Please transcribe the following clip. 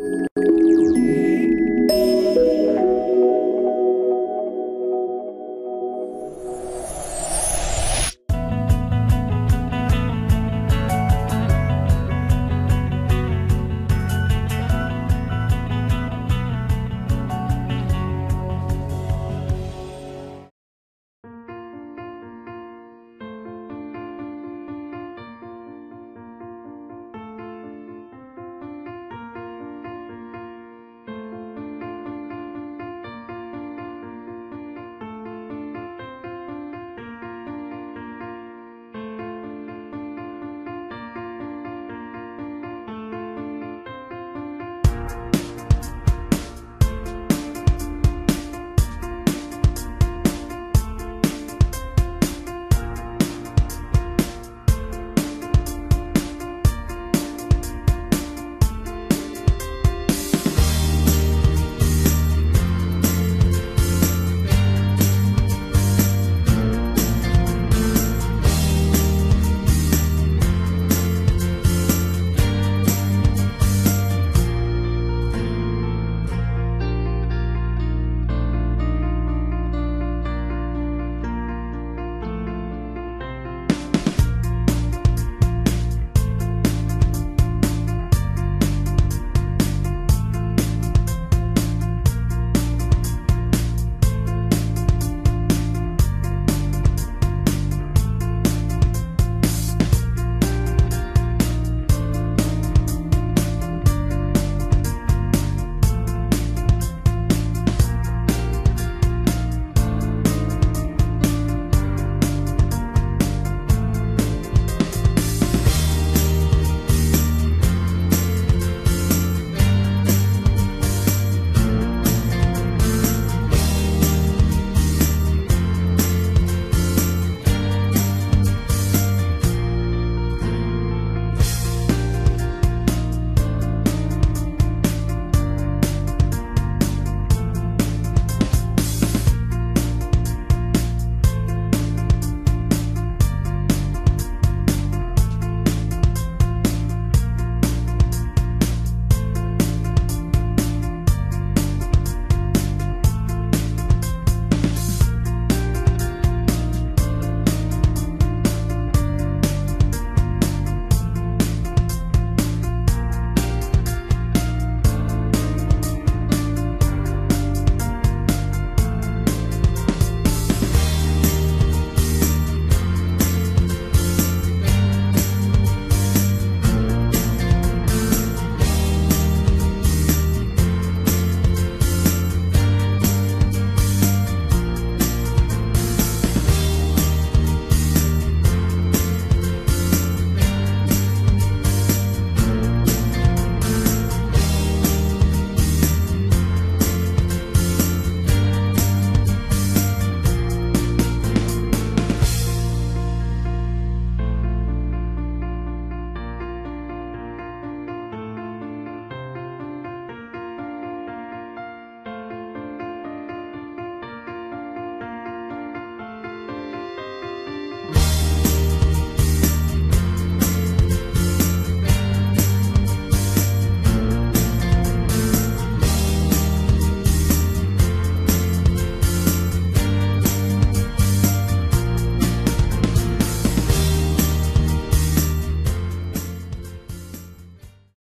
Música